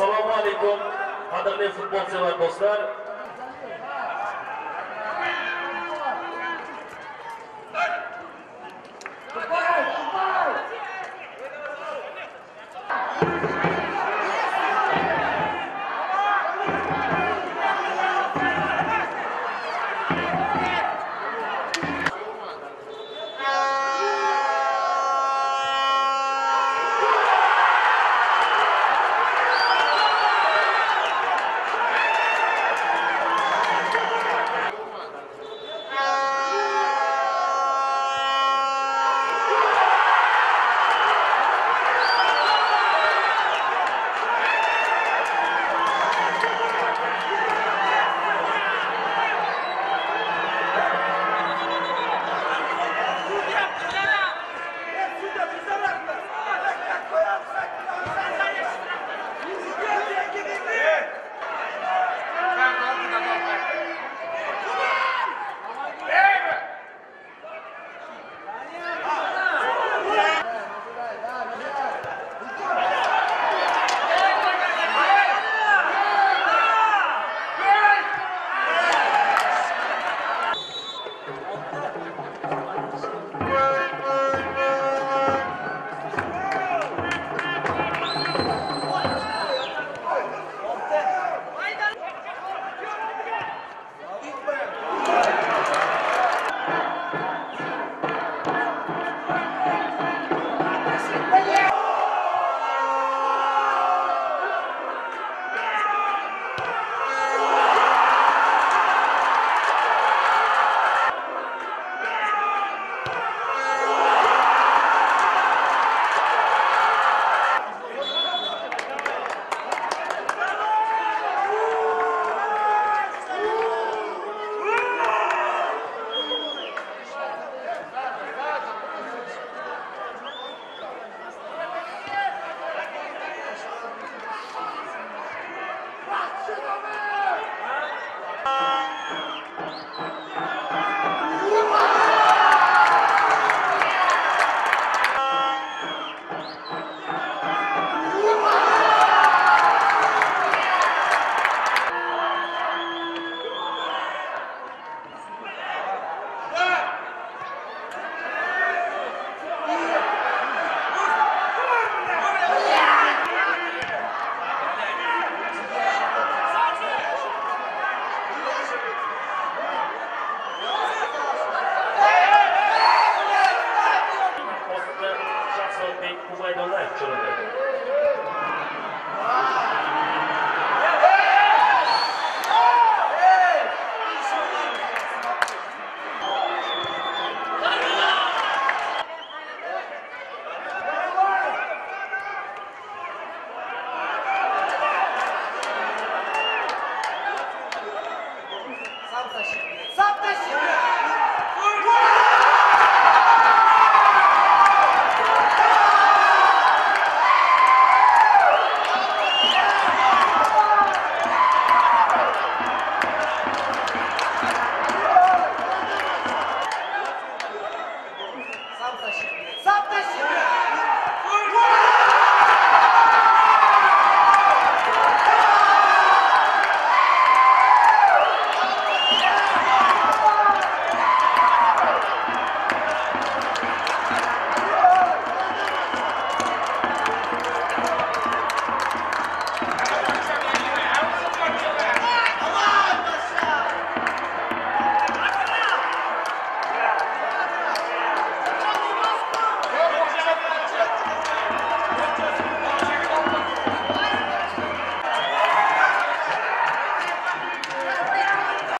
assalomu alaykum qadrli futbol sevar do'stlar.